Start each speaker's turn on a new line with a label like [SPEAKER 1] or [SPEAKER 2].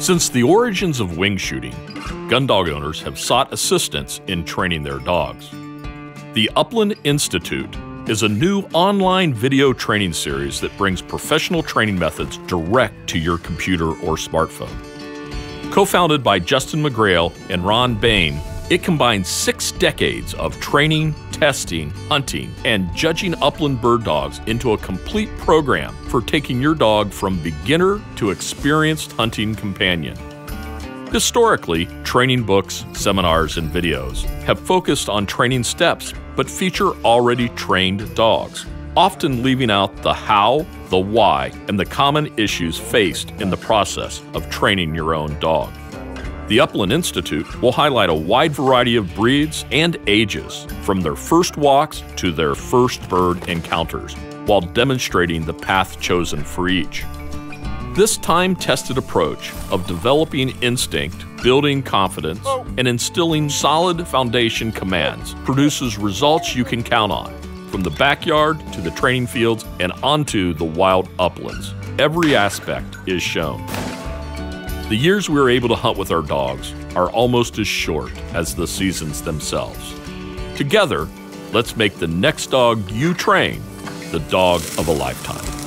[SPEAKER 1] Since the origins of wing shooting, gun dog owners have sought assistance in training their dogs. The Upland Institute is a new online video training series that brings professional training methods direct to your computer or smartphone. Co founded by Justin McGrail and Ron Bain, it combines six decades of training, testing, hunting, and judging upland bird dogs into a complete program for taking your dog from beginner to experienced hunting companion. Historically, training books, seminars, and videos have focused on training steps but feature already trained dogs, often leaving out the how, the why, and the common issues faced in the process of training your own dog. The Upland Institute will highlight a wide variety of breeds and ages, from their first walks to their first bird encounters, while demonstrating the path chosen for each. This time tested approach of developing instinct, building confidence, and instilling solid foundation commands produces results you can count on, from the backyard to the training fields and onto the wild uplands. Every aspect is shown. The years we are able to hunt with our dogs are almost as short as the seasons themselves. Together, let's make the next dog you train the dog of a lifetime.